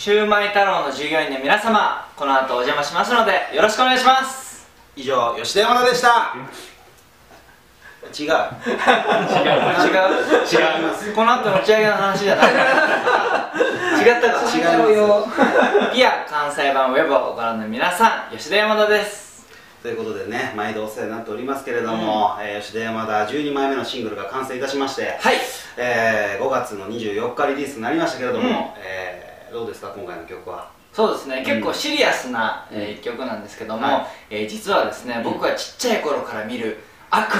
シューマイ太郎の従業員の皆様この後お邪魔しますのでよろしくお願いします。以上吉田山田でした。違う。違う。違う。違う。この後の打ち上げの話じゃない。違ったか。違いよピア関西版ウェブをご覧の皆さん吉田山田です。ということでね毎度お世話になっておりますけれども、えー吉田山田12枚目のシングルが完成いたしまして、はい。えー5月の24日リリースになりましたけれども、うん。えーどうですか今回の曲は？そうですね。結構シリアスな、えー一曲なんですけども、はい。えー実はですね僕がちっちゃい頃から見る悪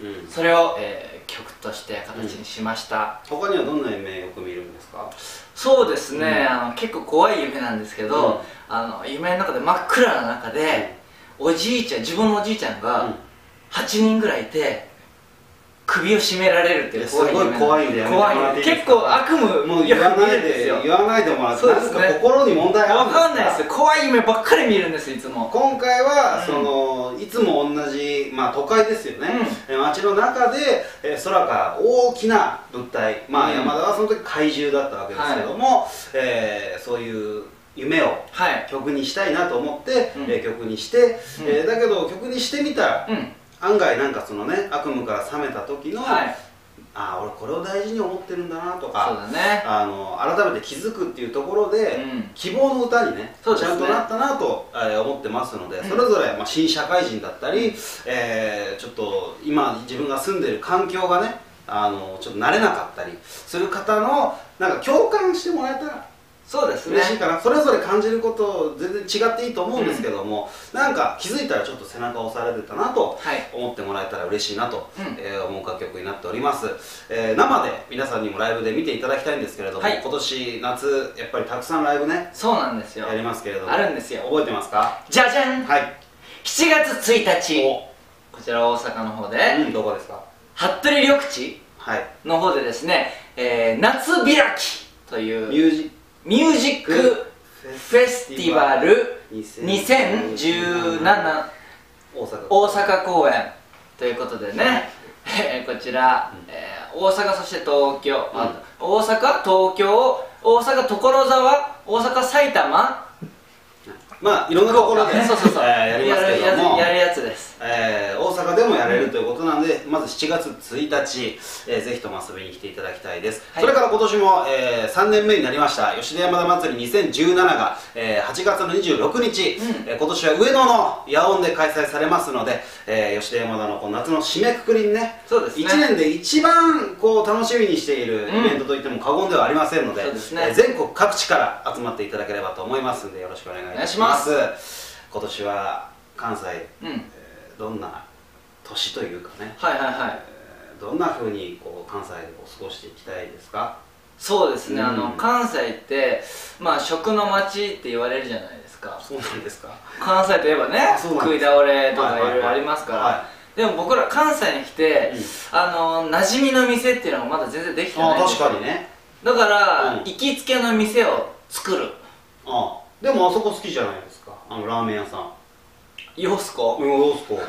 夢うん。それを、えー曲として形にしました、他にはどんな夢よく見るんですか？そうですね、うん。あの結構怖い夢なんですけど、うん。あの夢の中で真っ暗な中で、おじいちゃん自分のおじいちゃんうがん。8人ぐらいいて首を絞められるっていうすごい怖いんだ。よ怖い。結か構悪夢もう言わないで言わないでもらってそうですね。か心に問題あるんわですか？かんないですよ。怖い夢ばっかり見るんですいつも。今回は、うん。そのいつも同じ、まあ、都会ですよね、うん。え街の中で、えー空から大きな物体、まあうん。山田はその時怪獣だったわけですけども、えーそういう夢をはい。曲にしたいなと思って、うん。えー曲にして、うん。えーだけど曲にしてみたら、うん案外なんかそのね悪夢から覚めた時の、はい。ああ俺これを大事に思ってるんだなとかだね。あの改めて気づくっていうところで、うん。希望の歌にねね。ちゃんとなったなと、えー思ってますので、うん。それぞれ、まあ、新社会人だったり、えーちょっと今自分が住んでる環境がねあのちょっと慣れなかったりする方のなんか共感してもらえたらそうですね。嬉しいかな、それぞれ感じること全然違っていいと思うんですけども、なんか気づいたらちょっと背中を押されてたなとはい。思ってもらえたら嬉しいなと、うん。えー思う楽曲になっております、えー生で皆さんにもライブで見ていただきたいんですけれども、はい。今年夏やっぱりたくさんライブねそうなんですよ。やりますけれどもあるんですよ。覚えてますか？じゃじゃん。はい。7月1日。お。こちら大阪の方で、うんどこですか？服部緑地はい。の方でですね、えー夏開きというミュージミュージックフェスティバル2017 2017大阪大阪公演ということでね、えーこちら、えー大阪そして東京、あ大阪東京大阪所沢大阪埼玉。まあいろんなところで、そうそうそう、えーやりますけども。やるやつですえー大阪でもやれるということなので、まず7月1日、えーぜひとも遊びに来ていただきたいです、はい。それから今年も、え3年目になりました吉田山田祭り2017が、えー8月の26日、うん。えー今年は上野の野音で開催されますので、えー吉田山田のこの夏の締めくくりにねそうですね。1年で一番こう楽しみにしているうん。イベントといっても過言ではありませんので,、そうですね。えー全国各地から集まっていただければと思いますのでよろしくお願いいたします。今年は関西、うん。えーどんな年というかね、はいはいはい。えーどんなふうにこう関西でこう過ごしていきたいですか？そうですね、うん。あの関西ってまあ食の街って言われるじゃないですか。そうなんですか？関西といえばねあそうなんです食い倒れとかはいろいろありますから、はでも僕ら関西に来て、うん。あの馴染みの店っていうのがまだ全然できてないあんですよ。確かにね。だから、うん。行きつけの店を作る。あでもあそこ好きじゃないですか。あのラーメン屋さんヨスコ、うんロースコ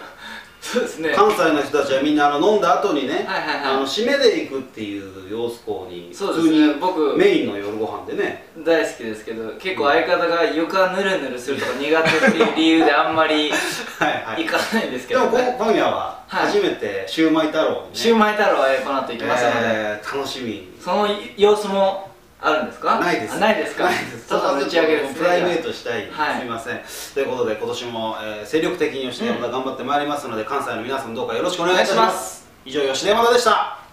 そうですね。関西の人たちはみんなあの飲んだ後にね、はいはいはい。あの締めで行くっていう様子校にそうですね。僕メインの夜ご飯でね。大好きですけど結構相方が床ぬるぬるするとか苦手っていう理由であんまり はいはい。行かないんですけでもこどね今夜ははい。初めてシューマイ太郎にね、シューマイ太郎はこの後行きますので、えー楽しみ。にその様子もあるんですか？ないです。あないですか？ないです。ただの打ち上げですね。プライベートしたい、はい。すみません。ということで今年も、えー精力的に吉田山田頑張ってまいりますので、関西の皆さんどうかよろしくお願いいたします。以上吉田山田でした